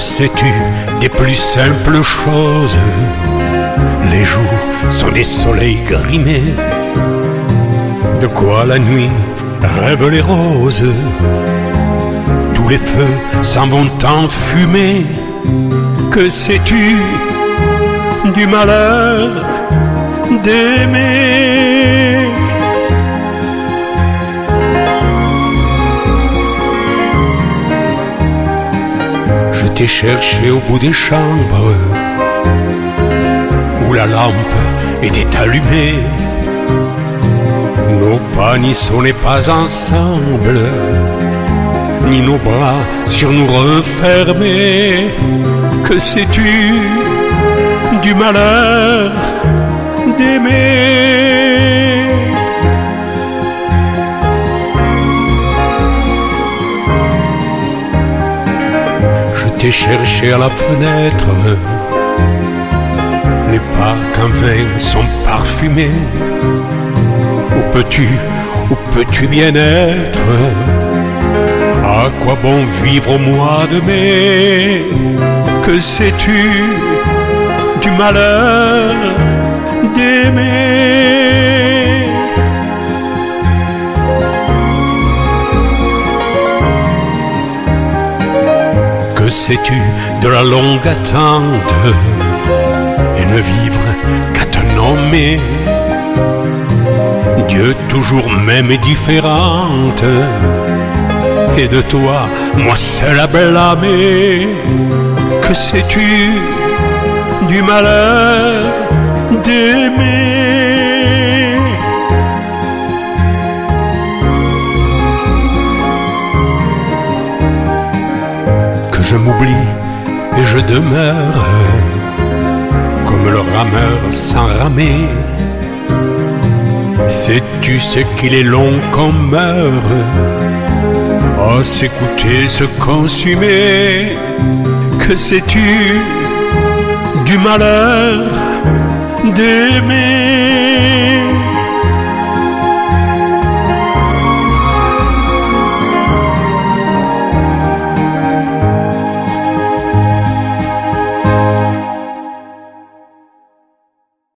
sais-tu des plus simples choses? Les jours sont des soleils grimés. De quoi la nuit rêve les roses? Tous les feux s'en vont en fumée. Que sais-tu du malheur d'aimer? Je t'ai cherché au bout des chambres où la lampe était allumée. Nos pas n'y sonnaient pas ensemble, ni nos bras sur nous refermés. Que sais-tu du malheur d'aimer? Je t'ai cherché à la fenêtre, les pas qu'un vin sont parfumés. Où peux-tu, où peux-tu bien être? À quoi bon vivre au mois de mai? Que sais-tu du malheur d'aimer? Sais-tu de la longue attente et ne vivre qu'à te nommer? Dieu toujours même et différente. Et de toi, moi seul à blâmer. Que sais-tu du malheur d'aimer? Je m'oublie et je demeure comme le rameur sans ramer. Sais-tu ce qu'il est long qu'on meurt Oh, s'écouter, se consumer. Que sais-tu du malheur d'aimer?